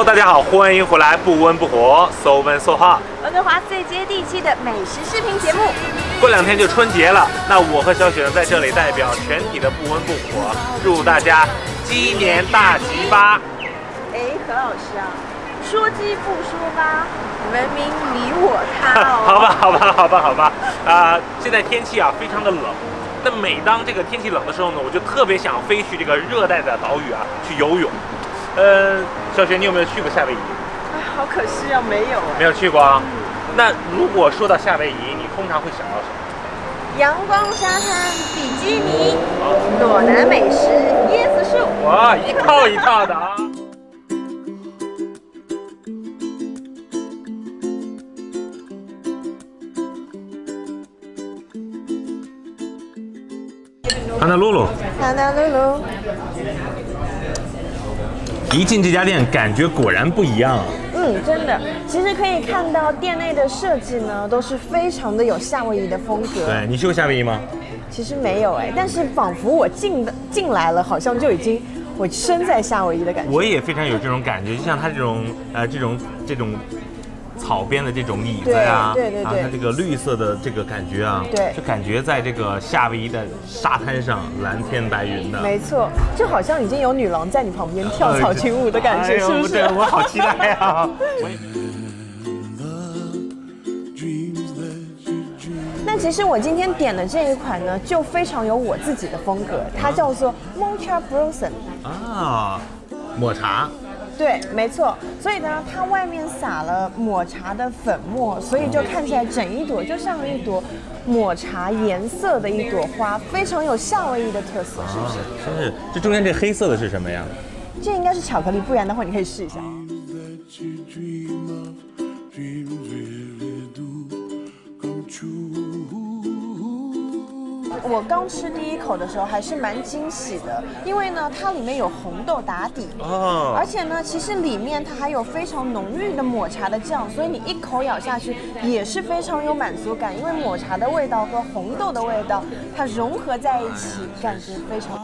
Hello，大家好，欢迎回来，不温不火，so 温 so hot。温哥华最接地气的美食视频节目。过两天就春节了，那我和小雪呢在这里代表全体的不温不火，祝大家鸡年大吉吧！哎，何老师啊，说鸡不说吧，文明你我他哦。好吧，好吧，好吧，好吧。啊、现在天气啊非常的冷，那每当这个天气冷的时候呢，我就特别想飞去这个热带的岛屿啊去游泳。呃，小雪，你有没有去过夏威夷？哎，好可惜啊，没有哎。没有去过啊。那如果说到夏威夷，你通常会想到什么？阳光沙滩、比基尼、裸男美食、椰子树。哇，一套一套的啊！看到露露，哈娜露露，一进这家店，感觉果然不一样啊。嗯，真的，其实可以看到店内的设计呢，都是非常的有夏威夷的风格。对你去过夏威夷吗？其实没有哎，但是仿佛我进的进来了，好像就已经我身在夏威夷的感觉。我也非常有这种感觉，就像它这种呃这种这种草编的这种椅子呀、对对对对它这个绿色的这个感觉啊，对就感觉在这个夏威夷的沙滩上蓝天白云的。没错，就好像已经有女郎在你旁边跳草裙舞的感觉，哎是不是？对我好期待啊、那其实我今天点的这一款呢，就非常有我自己的风格，它叫做 Mocha Blossom。啊，抹茶，对，没错。所以呢，它外面撒了抹茶的粉末，所以就看起来整一朵就像一朵抹茶颜色的一朵花，非常有夏威夷的特色，是不是？真是。这中间这黑色的是什么呀？这应该是巧克力，不然的话你可以试一下。that you 我刚吃第一口的时候还是蛮惊喜的，因为呢，它里面有红豆打底，哦而且呢，其实里面它还有非常浓郁的抹茶的酱，所以你一口咬下去也是非常有满足感，因为抹茶的味道和红豆的味道它融合在一起，感觉非常。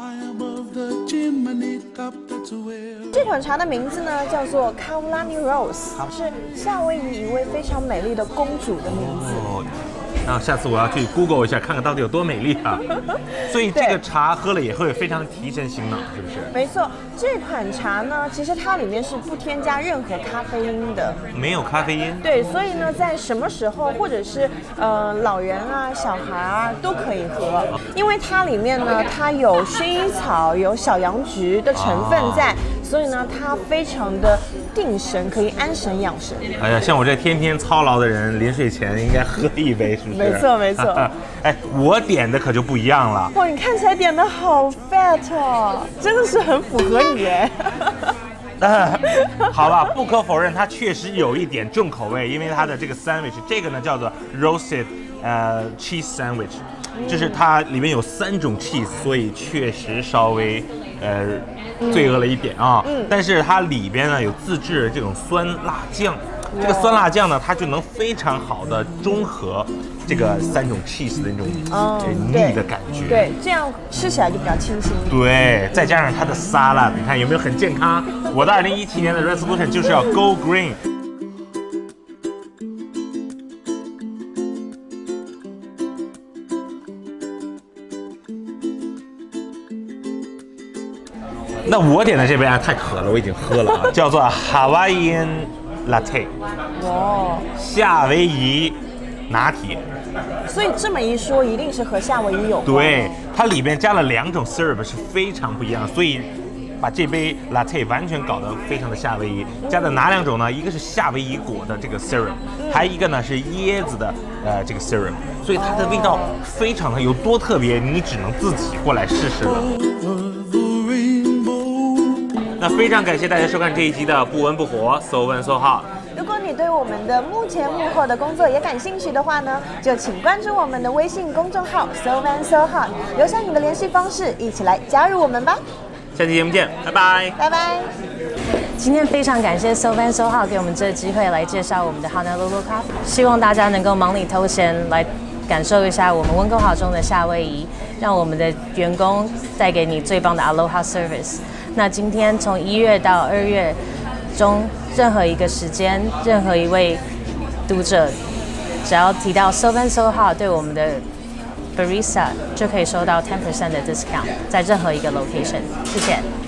这款茶的名字呢叫做 Kaulani Rose，是夏威夷一位非常美丽的公主的名字。哦，那下次我要去 Google 一下，看看到底有多美丽啊！所以这个茶喝了也会非常提神醒脑，是不是？没错，这款茶呢，其实它里面是不添加任何咖啡因的。没有咖啡因。对，所以呢，在什么时候，或者是呃老人啊、小孩啊都可以喝，因为它里面呢，它有薰衣草、有小洋菊的成分在，所以呢，它非常的定神，可以安神养神。哎呀，像我这天天操劳的人，临睡前应该喝一杯，是不是？没错没错 哎，我点的可就不一样了。哇，你看起来点的好 fat 哦，真的是很符合你哎。呃，好吧，不可否认，它确实有一点重口味，因为它的这个 sandwich，这个呢叫做 roasted 呃 cheese sandwich，就是它里面有三种 cheese，所以确实稍微呃罪恶了一点啊。但是它里边呢有自制的这种酸辣酱，这个酸辣酱呢，它就能非常好的中和这个三种 cheese 的那种呃腻的感觉。对，这样吃起来就比较清新。对，再加上它的沙拉，你看有没有很健康？我的2017年的 resolution 就是要 go green。那我点的这杯啊太渴了，我已经喝了啊，叫做 Hawaiian Latte 哇，夏威夷拿铁。所以这么一说，一定是和夏威夷有关。对，它里面加了两种 syrup 是非常不一样，所以把这杯 latte 完全搞得非常的夏威夷。加的哪两种呢？一个是夏威夷果的这个 syrup，还有一个呢是椰子的呃这个 syrup，所以它的味道非常的有多特别，你只能自己过来试试了。非常感谢大家收看这一集的不温不火，so 温 so hot。如果你对我们的幕前幕后的工作也感兴趣的话呢，就请关注我们的微信公众号 So Van So Hot，留下你的联系方式，一起来加入我们吧。下期节目见，拜拜。拜拜。今天非常感谢 So Van So Hot 给我们这个机会来介绍我们的 Honolulu Coffee，希望大家能够忙里偷闲来感受一下我们温哥华中的夏威夷，让我们的员工带给你最棒的 Aloha Service。那今天从一月到二月中任何一个时间，任何一位读者，只要提到 s o v e n So h o 对我们的 barista 就可以收到 ten percent 的 discount，在任何一个 location。谢谢。